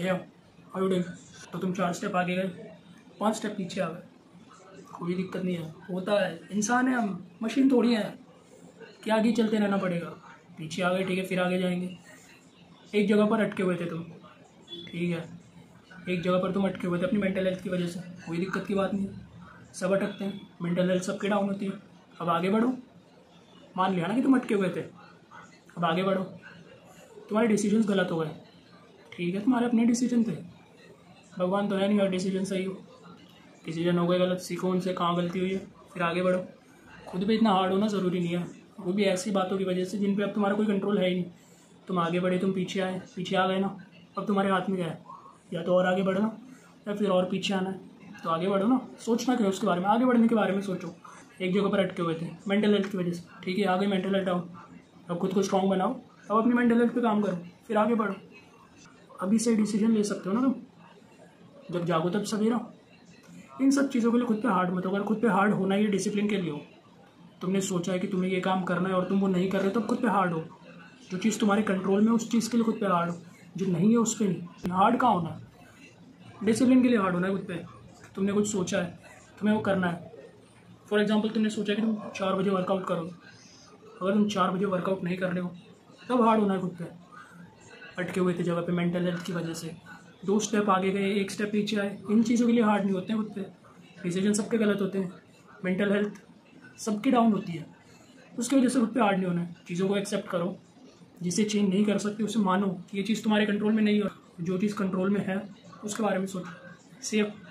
ये हाउ तो तुम चार स्टेप आगे गए। पाँच स्टेप पीछे आ गए। कोई दिक्कत नहीं है। होता है। इंसान है हम। मशीन थोड़ी है। कि आगे चलते रहना पड़ेगा। पीछे आ गए, ठीक है, फिर आगे जाएँगे। एक जगह पर अटके हुए थे तुम। ठीक है। एक जगह पर तुम अटके हुए थे अपनी मेंटल हेल्थ की वजह से। कोई दिक्कत की बात नहीं है। सब अटकते हैं। मेंटल हेल्थ सबके डाउन होती है। अब आगे बढ़ो। मान लिया ना कि तुम अटके हुए थे। अब आगे बढ़ो। तुम्हारे डिसीजंस गलत हो गए। ठीक है, तुम्हारे अपने डिसीज़न थे भगवान तो है नहीं हर डिसीज़न सही हो। डिसीज़न हो गए गलत सीखो, उनसे कहाँ गलती हुई है, फिर आगे बढ़ो। खुद पे इतना हार्ड होना ज़रूरी नहीं है। वो भी ऐसी बातों की वजह से जिन पे अब तुम्हारा कोई कंट्रोल है ही नहीं। तुम आगे बढ़े, तुम पीछे आए, पीछे आ गए ना, अब तुम्हारे हाथ में क्या है? या तो और आगे बढ़ना, या फिर और पीछे आना है। तो आगे बढ़ो ना, सोचना क्या उसके बारे में? आगे बढ़ने के बारे में सोचो। एक जगह पर अटके हुए थे मेंटल हेल्थ की वजह से। ठीक है, आगे मेंटल हेल्थ डाउन अब खुद को स्ट्रॉन्ग बनाओ। अब अपनी मेंटल हेल्थ पे काम करो, फिर आगे बढ़ो। अभी से डिसीज़न ले सकते हो ना तुम? जब जागो तब सवेरा। इन सब चीज़ों के लिए खुद पे हार्ड मत हो। अगर खुद पे हार्ड होना ही डिसिप्लिन के लिए हो, तुमने सोचा है कि तुम्हें ये काम करना है और तुम वो नहीं कर रहे तो खुद पे हार्ड हो। जो चीज़ तुम्हारे कंट्रोल में उस चीज़ के लिए खुद पे हार्ड हो। जो नहीं है, उस पर नहीं। हार्ड कहाँ होना है? डिसिप्लिन के लिए हार्ड होना है खुद पे। तुमने कुछ सोचा है, तुम्हें वो करना है। फॉर एग्ज़ाम्पल तुमने सोचा कि तुम चार बजे वर्कआउट करो। अगर तुम चार बजे वर्कआउट नहीं कर रहे हो, तब हार्ड होना है खुद पे। अटके हुए थे जगह पे मेंटल हेल्थ की वजह से। दो स्टेप आगे गए, एक स्टेप पीछे आए। इन चीज़ों के लिए हार्ड नहीं होते हैं खुद पे। डिसीज़न सबके गलत होते हैं। मेंटल हेल्थ सबकी डाउन होती है। उसकी वजह से खुद पे हार्ड नहीं होना है। चीज़ों को एक्सेप्ट करो। जिसे चेंज नहीं कर सकते, उसे मानो कि ये चीज़ तुम्हारे कंट्रोल में नहीं हो। जो चीज़ कंट्रोल में है, उसके बारे में सोचो। सेफ़